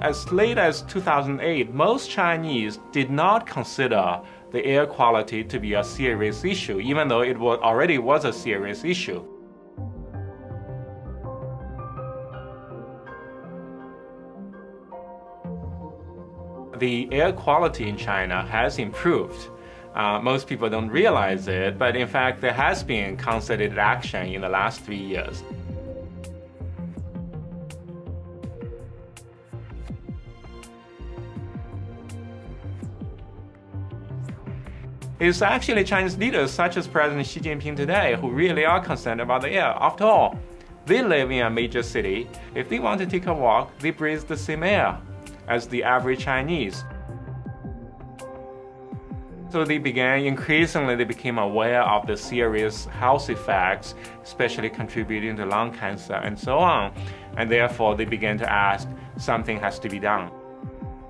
As late as 2008, most Chinese did not consider the air quality to be a serious issue, even though it was, already was a serious issue. The air quality in China has improved. Uh, most people don't realize it, but in fact, there has been concerted action in the last three years. It's actually Chinese leaders such as President Xi Jinping today who really are concerned about the air. After all, they live in a major city. If they want to take a walk, they breathe the same air as the average Chinese. So they began increasingly they became aware of the serious health effects, especially contributing to lung cancer and so on. And therefore they began to ask something has to be done.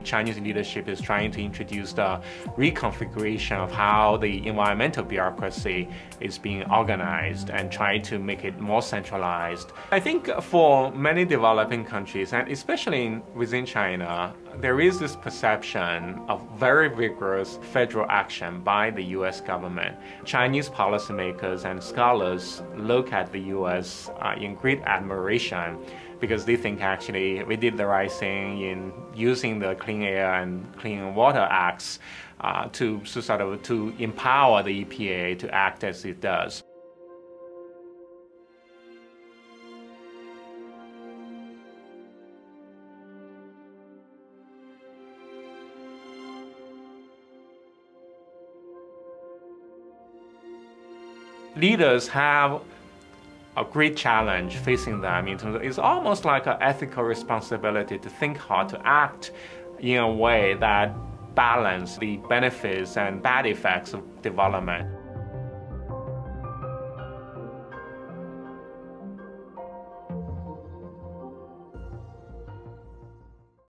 Chinese leadership is trying to introduce the reconfiguration of how the environmental bureaucracy is being organized and trying to make it more centralized. I think for many developing countries, and especially within China, there is this perception of very vigorous federal action by the US government. Chinese policymakers and scholars look at the US uh, in great admiration because they think actually we did the right thing in using the Clean Air and Clean Water Acts uh, to, to sort of to empower the EPA to act as it does. Leaders have a great challenge facing them in terms of it's almost like an ethical responsibility to think hard, to act in a way that balance the benefits and bad effects of development.